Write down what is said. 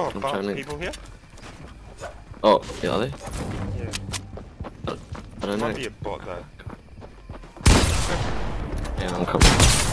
Oh, I'm trying to- people here? Oh, yeah, are they? Yeah. I don't know. Might be a bot there. Yeah, I'm coming.